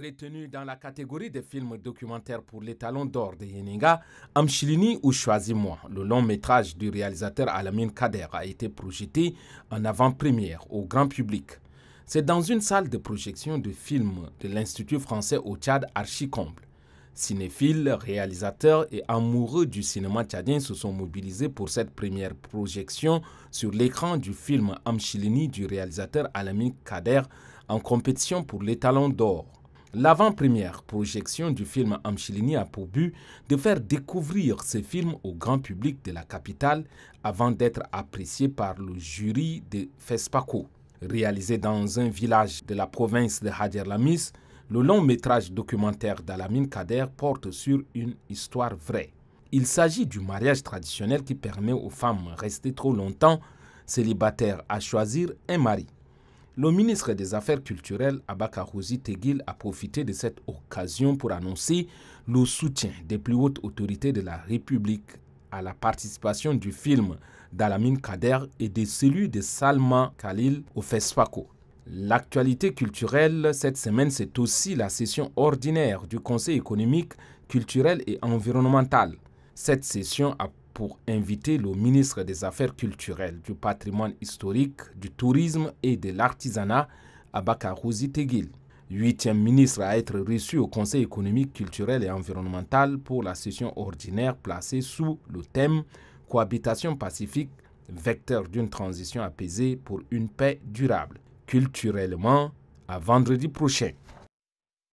Retenu dans la catégorie des films documentaires pour l'étalon d'or de Yeninga, Amchilini ou Choisis-moi, le long métrage du réalisateur Alamine Kader, a été projeté en avant-première au grand public. C'est dans une salle de projection de films de l'Institut français au Tchad Archicomble. Cinéphiles, réalisateurs et amoureux du cinéma tchadien se sont mobilisés pour cette première projection sur l'écran du film Amchilini du réalisateur Alamine Kader en compétition pour l'étalon d'or. L'avant-première projection du film Amchilini a pour but de faire découvrir ce film au grand public de la capitale avant d'être apprécié par le jury de FESPACO. Réalisé dans un village de la province de Hadjer Lamis, le long métrage documentaire d'Alamine Kader porte sur une histoire vraie. Il s'agit du mariage traditionnel qui permet aux femmes restées trop longtemps célibataires à choisir un mari. Le ministre des Affaires culturelles, Abakarouzi Tegil, a profité de cette occasion pour annoncer le soutien des plus hautes autorités de la République à la participation du film d'Alamine Kader et de celui de Salma Khalil au FESPACO. L'actualité culturelle cette semaine, c'est aussi la session ordinaire du Conseil économique, culturel et environnemental. Cette session a pour inviter le ministre des Affaires culturelles, du patrimoine historique, du tourisme et de l'artisanat, Abakarouzi Tegil. Huitième ministre à être reçu au Conseil économique, culturel et environnemental pour la session ordinaire placée sous le thème Cohabitation pacifique, vecteur d'une transition apaisée pour une paix durable. Culturellement, à vendredi prochain.